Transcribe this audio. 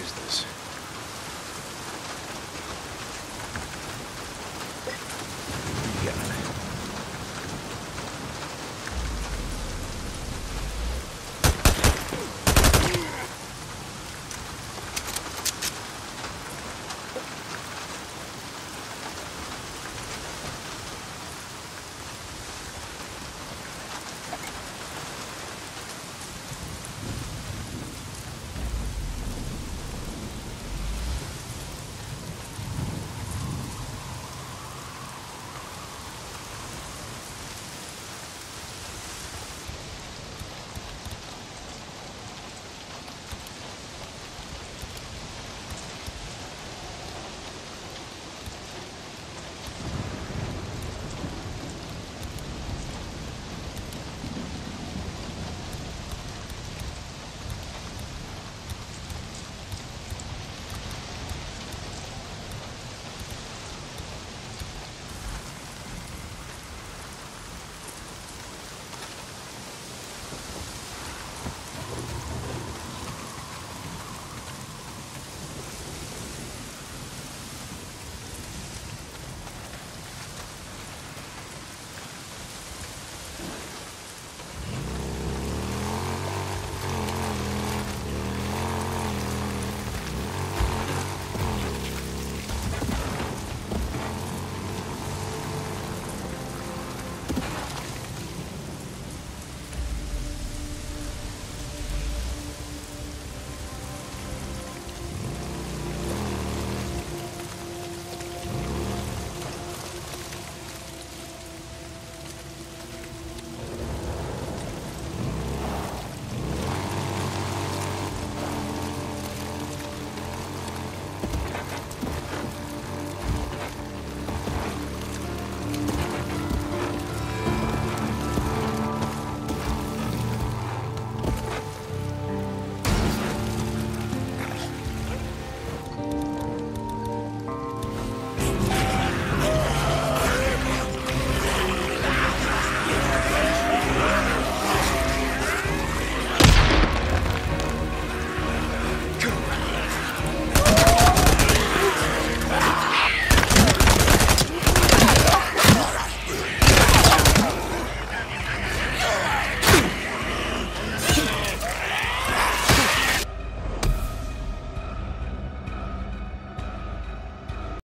use this.